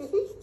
Mm-hmm.